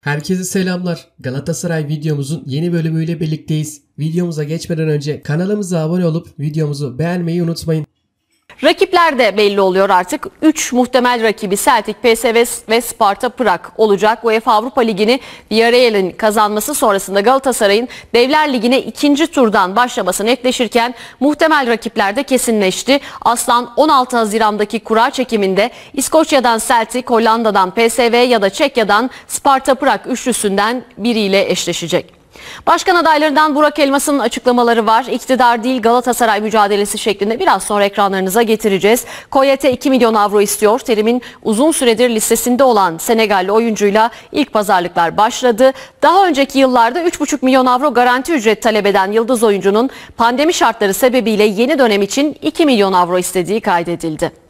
Herkese selamlar. Galatasaray videomuzun yeni bölümüyle birlikteyiz. Videomuza geçmeden önce kanalımıza abone olup videomuzu beğenmeyi unutmayın. Rakipler de belli oluyor artık. 3 muhtemel rakibi Celtic, PSV ve Sparta Prag olacak. UEFA Avrupa Ligi'ni Villarreal'in kazanması sonrasında Galatasaray'ın Devler Ligi'ne ikinci turdan başlaması netleşirken muhtemel rakipler de kesinleşti. Aslan 16 Haziran'daki kura çekiminde İskoçya'dan Celtic, Hollanda'dan PSV ya da Çekya'dan Sparta Prag üçlüsünden biriyle eşleşecek. Başkan adaylarından Burak Elmas'ın açıklamaları var. İktidar değil Galatasaray mücadelesi şeklinde biraz sonra ekranlarınıza getireceğiz. Koyete 2 milyon avro istiyor. Terim'in uzun süredir listesinde olan Senegalli oyuncuyla ilk pazarlıklar başladı. Daha önceki yıllarda 3,5 milyon avro garanti ücret talep eden Yıldız oyuncunun pandemi şartları sebebiyle yeni dönem için 2 milyon avro istediği kaydedildi.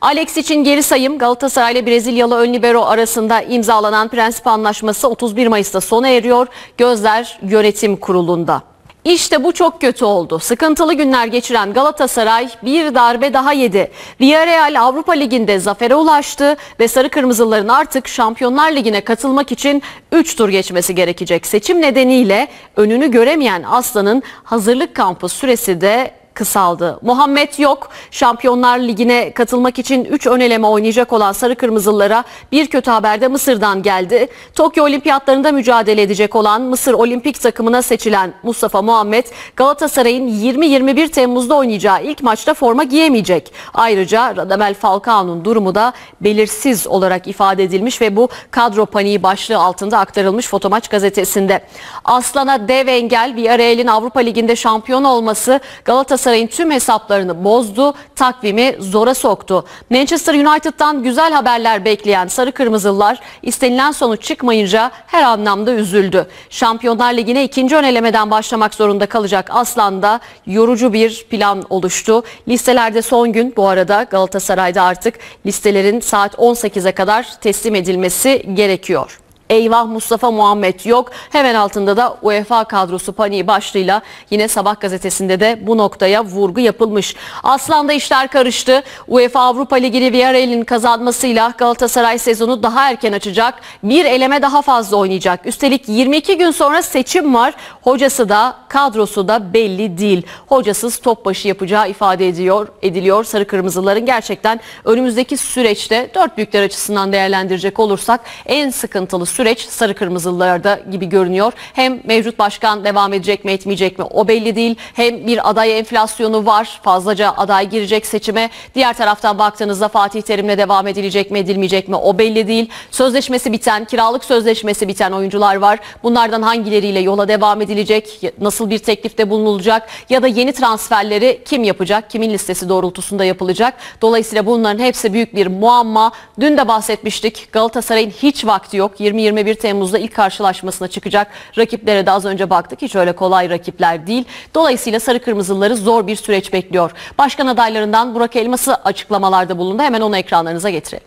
Alex için geri sayım Galatasaray ile Brezilyalı ön libero arasında imzalanan prensip anlaşması 31 Mayıs'ta sona eriyor. Gözler yönetim kurulunda. İşte bu çok kötü oldu. Sıkıntılı günler geçiren Galatasaray bir darbe daha yedi. Villarreal Avrupa Ligi'nde zafere ulaştı ve Sarı Kırmızıların artık Şampiyonlar Ligi'ne katılmak için 3 tur geçmesi gerekecek. Seçim nedeniyle önünü göremeyen Aslan'ın hazırlık kampı süresi de kısaldı. Muhammed yok. Şampiyonlar Ligi'ne katılmak için 3 ön eleme oynayacak olan Sarı Kırmızılılara bir kötü haber de Mısır'dan geldi. Tokyo Olimpiyatlarında mücadele edecek olan Mısır Olimpik takımına seçilen Mustafa Muhammed Galatasaray'ın 20-21 Temmuz'da oynayacağı ilk maçta forma giyemeyecek. Ayrıca Radamel Falcao'nun durumu da belirsiz olarak ifade edilmiş ve bu kadro paniği başlığı altında aktarılmış Fotomaç gazetesinde. Aslan'a dev engel Villarreal'in Avrupa Ligi'nde şampiyon olması Galatasaray Galatasaray'ın tüm hesaplarını bozdu, takvimi zora soktu. Manchester United'dan güzel haberler bekleyen Sarı Kırmızılılar istenilen sonuç çıkmayınca her anlamda üzüldü. Şampiyonlar Ligi'ne ikinci ön elemeden başlamak zorunda kalacak Aslan'da yorucu bir plan oluştu. Listelerde son gün bu arada Galatasaray'da artık listelerin saat 18'e kadar teslim edilmesi gerekiyor. Eyvah Mustafa Muhammed yok. Hemen altında da UEFA kadrosu paniği başlığıyla yine Sabah gazetesinde de bu noktaya vurgu yapılmış. Aslan'da işler karıştı. UEFA Avrupa Ligi'ni Villarreal'in kazanmasıyla Galatasaray sezonu daha erken açacak. Bir eleme daha fazla oynayacak. Üstelik 22 gün sonra seçim var. Hocası da kadrosu da belli değil. Hocasız top başı yapacağı ifade ediyor, ediliyor. Sarı Kırmızıların gerçekten önümüzdeki süreçte dört büyükler açısından değerlendirecek olursak en sıkıntılı süreç sarı kırmızılılarda gibi görünüyor. Hem mevcut başkan devam edecek mi etmeyecek mi o belli değil. Hem bir aday enflasyonu var. Fazlaca aday girecek seçime. Diğer taraftan baktığınızda Fatih Terim'le devam edilecek mi edilmeyecek mi o belli değil. Sözleşmesi biten, kiralık sözleşmesi biten oyuncular var. Bunlardan hangileriyle yola devam edilecek? Nasıl bir teklifte bulunulacak? Ya da yeni transferleri kim yapacak? Kimin listesi doğrultusunda yapılacak? Dolayısıyla bunların hepsi büyük bir muamma. Dün de bahsetmiştik. Galatasaray'ın hiç vakti yok. 20 21 Temmuz'da ilk karşılaşmasına çıkacak rakiplere de az önce baktık. Hiç öyle kolay rakipler değil. Dolayısıyla sarı kırmızıları zor bir süreç bekliyor. Başkan adaylarından Burak Elmas'ı açıklamalarda bulundu. Hemen onu ekranlarınıza getirelim.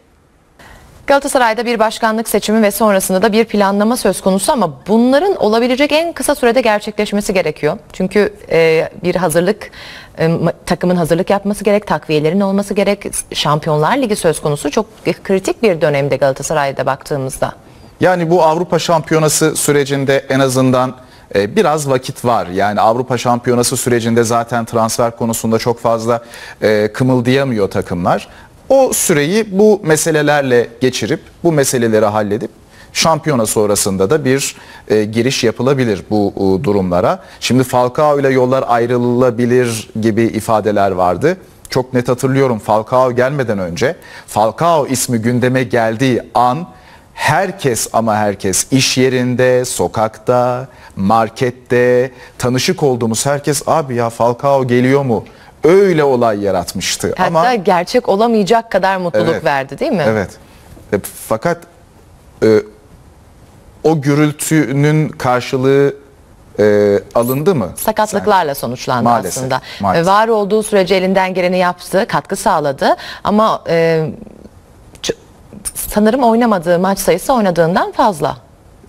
Galatasaray'da bir başkanlık seçimi ve sonrasında da bir planlama söz konusu ama bunların olabilecek en kısa sürede gerçekleşmesi gerekiyor. Çünkü e, bir hazırlık e, takımın hazırlık yapması gerek, takviyelerin olması gerek. Şampiyonlar Ligi söz konusu çok kritik bir dönemde Galatasaray'da baktığımızda. Yani bu Avrupa Şampiyonası sürecinde en azından e, biraz vakit var. Yani Avrupa Şampiyonası sürecinde zaten transfer konusunda çok fazla e, kımıldayamıyor takımlar. O süreyi bu meselelerle geçirip bu meseleleri halledip şampiyona sonrasında da bir e, giriş yapılabilir bu e, durumlara. Şimdi Falcao ile yollar ayrılabilir gibi ifadeler vardı. Çok net hatırlıyorum Falcao gelmeden önce Falcao ismi gündeme geldiği an herkes ama herkes iş yerinde, sokakta, markette tanışık olduğumuz herkes abi ya Falcao geliyor mu? Öyle olay yaratmıştı. Hatta ama, gerçek olamayacak kadar mutluluk evet, verdi değil mi? Evet. E, fakat e, o gürültünün karşılığı e, alındı mı? Sakatlıklarla yani, sonuçlandı maalesef, aslında. Maalesef. Var olduğu sürece elinden geleni yaptı, katkı sağladı ama e, sanırım oynamadığı maç sayısı oynadığından fazla.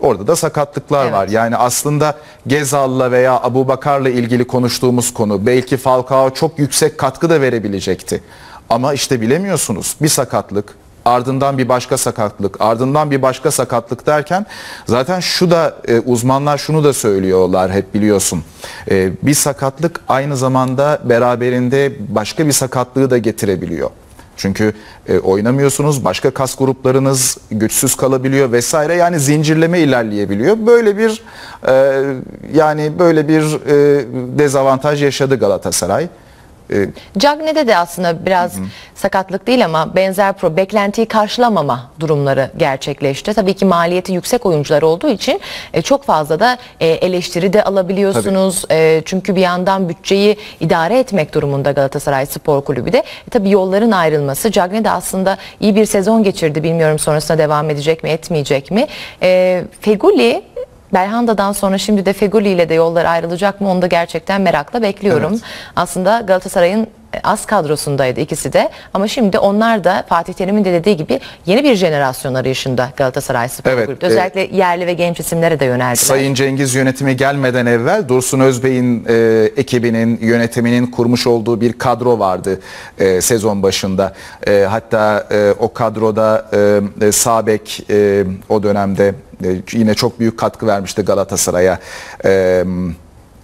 Orada da sakatlıklar evet. var. Yani aslında Gezal'la veya Abu Bakar'la ilgili konuştuğumuz konu belki Falcao çok yüksek katkı da verebilecekti. Ama işte bilemiyorsunuz bir sakatlık ardından bir başka sakatlık, ardından bir başka sakatlık derken zaten şu da e, uzmanlar şunu da söylüyorlar hep biliyorsun. E, bir sakatlık aynı zamanda beraberinde başka bir sakatlığı da getirebiliyor. Çünkü e, oynamıyorsunuz, başka kas gruplarınız güçsüz kalabiliyor vesaire. Yani zincirleme ilerleyebiliyor. Böyle bir e, yani böyle bir e, dezavantaj yaşadı Galatasaray. E, Cagne'de de aslında biraz sakatlık değil ama benzer pro beklentiyi karşılamama durumları gerçekleşti. Tabii ki maliyeti yüksek oyuncular olduğu için e, çok fazla da e, eleştiri de alabiliyorsunuz. E, çünkü bir yandan bütçeyi idare etmek durumunda Galatasaray Spor Kulübü de. E, tabii yolların ayrılması. Cagne de aslında iyi bir sezon geçirdi. Bilmiyorum sonrasında devam edecek mi etmeyecek mi. E, Feguli Belhanda'dan sonra şimdi de Feguli ile de yollar ayrılacak mı onu da gerçekten merakla bekliyorum. Evet. Aslında Galatasaray'ın e, az kadrosundaydı ikisi de ama şimdi onlar da Fatih Terim'in de dediği gibi yeni bir jenerasyon arayışında Galatasaray Spor Evet, Kulübü. e, Özellikle yerli ve genç isimlere de yöneldiler. Sayın Cengiz yönetimi gelmeden evvel Dursun Özbey'in e, ekibinin yönetiminin kurmuş olduğu bir kadro vardı e, sezon başında. E, hatta e, o kadroda e, e, Sabek e, o dönemde e, yine çok büyük katkı vermişti Galatasaray'a. E,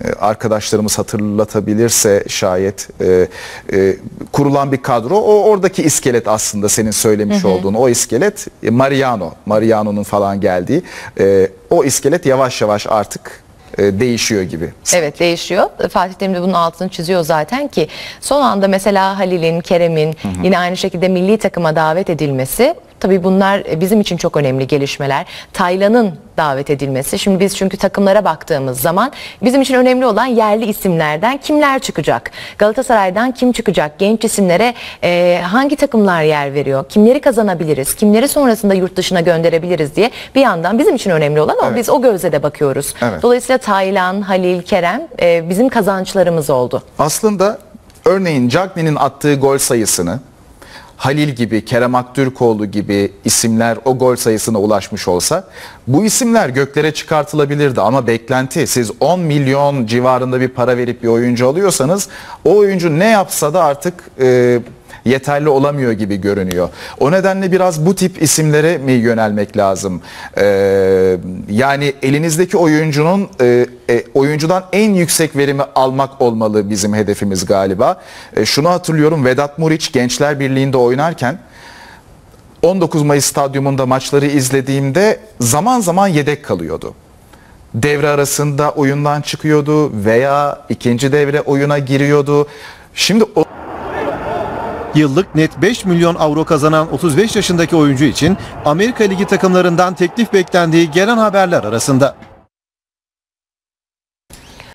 e, arkadaşlarımız hatırlatabilirse şayet e, e, kurulan bir kadro o oradaki iskelet aslında senin söylemiş olduğun o iskelet e, Mariano Mariano'nun falan geldiği e, o iskelet yavaş yavaş artık e, değişiyor gibi. Evet değişiyor. Fatih Terim de bunun altını çiziyor zaten ki son anda mesela Halil'in, Kerem'in yine aynı şekilde milli takıma davet edilmesi Tabii bunlar e, bizim için çok önemli gelişmeler. Taylan'ın davet edilmesi. Şimdi biz çünkü takımlara baktığımız zaman bizim için önemli olan yerli isimlerden kimler çıkacak? Galatasaray'dan kim çıkacak? Genç isimlere e, hangi takımlar yer veriyor? Kimleri kazanabiliriz? Kimleri sonrasında yurt dışına gönderebiliriz diye bir yandan bizim için önemli olan o. Evet. Biz o gözle de bakıyoruz. Evet. Dolayısıyla Taylan, Halil, Kerem e, bizim kazançlarımız oldu. Aslında örneğin Cagney'in attığı gol sayısını Halil gibi, Kerem Aktürkoğlu gibi isimler o gol sayısına ulaşmış olsa bu isimler göklere çıkartılabilirdi. Ama beklenti siz 10 milyon civarında bir para verip bir oyuncu alıyorsanız o oyuncu ne yapsa da artık e, yeterli olamıyor gibi görünüyor. O nedenle biraz bu tip isimlere mi yönelmek lazım? Ee, yani elinizdeki oyuncunun e, e, oyuncudan en yüksek verimi almak olmalı bizim hedefimiz galiba. E, şunu hatırlıyorum Vedat Muriç Gençler Birliği'nde oynarken 19 Mayıs stadyumunda maçları izlediğimde zaman zaman yedek kalıyordu. Devre arasında oyundan çıkıyordu veya ikinci devre oyuna giriyordu. Şimdi o Yıllık net 5 milyon avro kazanan 35 yaşındaki oyuncu için Amerika Ligi takımlarından teklif beklendiği gelen haberler arasında.